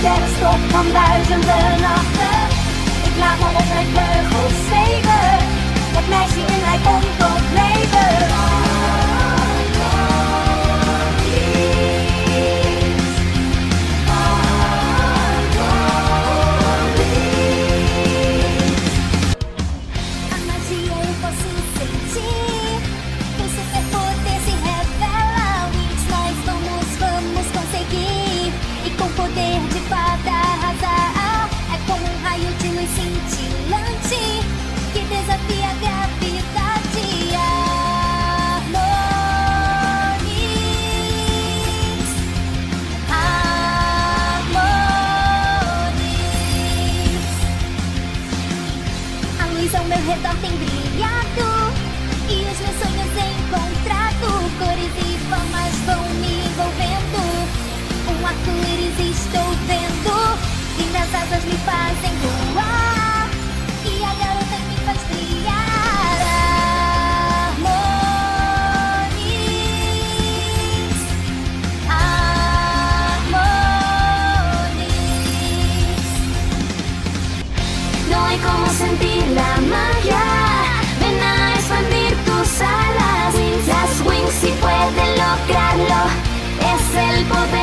tekst op van duizenden nachten. Ik laat me op mijn redor tem brilhado e os meus sonhos encontrado. Cores e formas vão me envolvendo. Um arco-íris estou vendo e minhas asas me fazem voar. open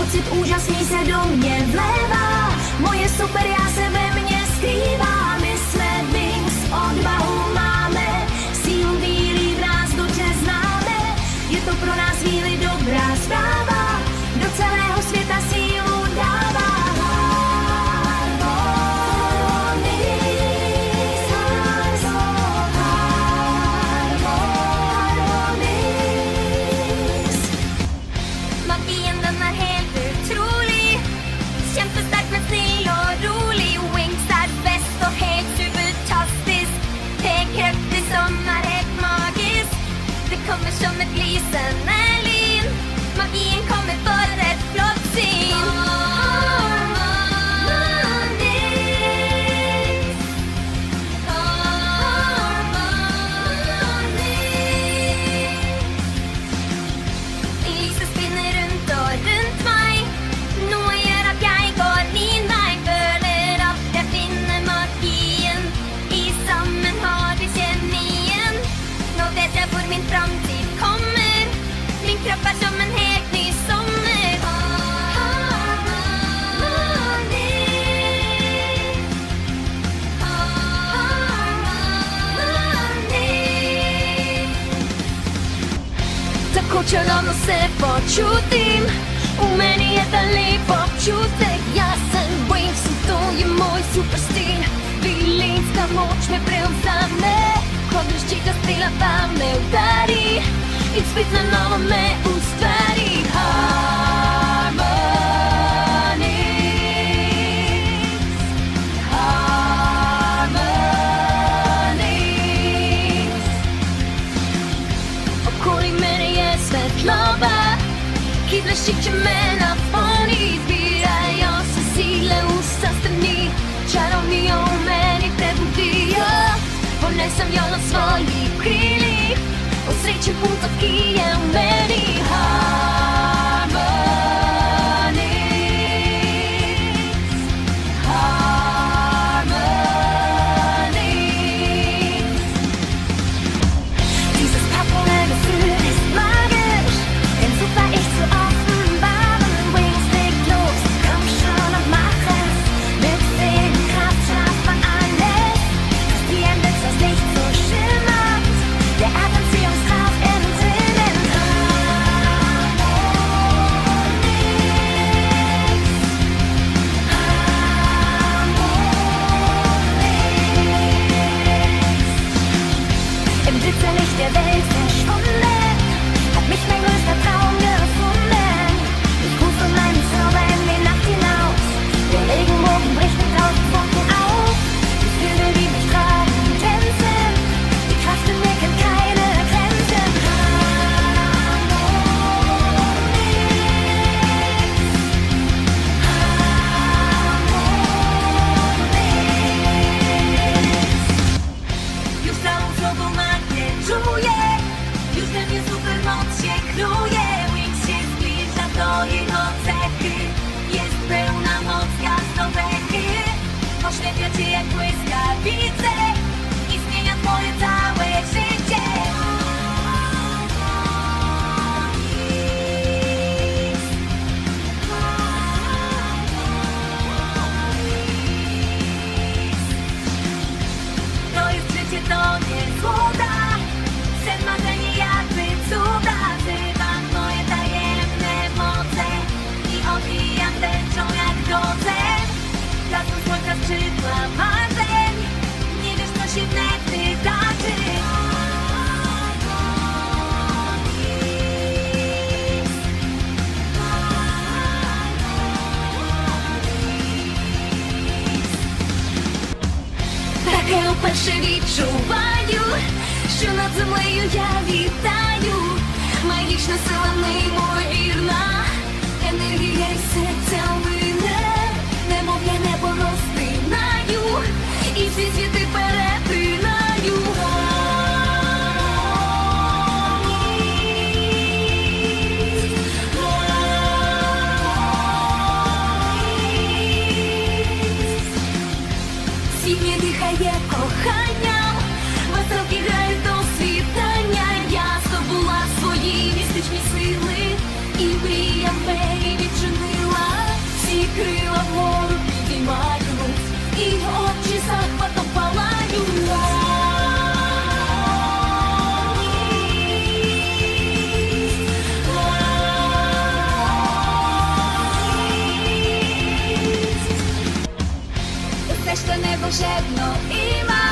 pocit úžasný se do mě vlévá. Moje super já se Čudno se počutim, v meni je ta lep občutek Jaz sem Wings in to je moj super stil. Vilinska moč me prevzame Ko greščika strela pa me udari. In spet na novo me ustvari oh. Magic Man up on his beat Aj, jag så silen ostas den i Čarov mi omen відчуваю, що над землею я вітаю, магічна сила ми. Усещане вълшебно има.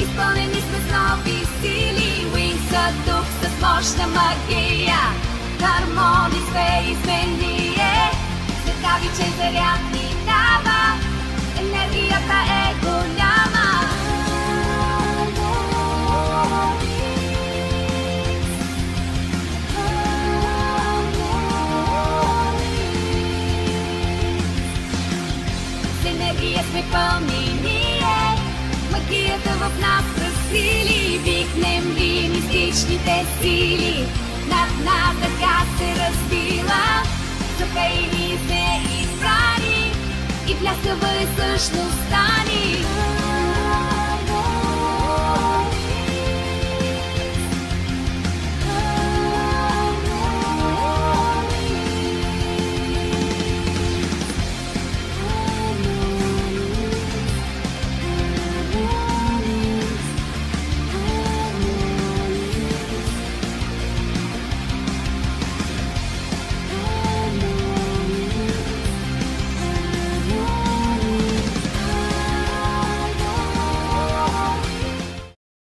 Изпълнени сме с нови сили. Wings са тук с мощна магия. Хармони сме и сме ние Светави, че заряд ни дава. Енергията е голяма сме пълни ние. Магията в нас разсили. Викнем ли мистичните сили. Над нас така се развила Запейни сме избрани. И бляскава е същността ни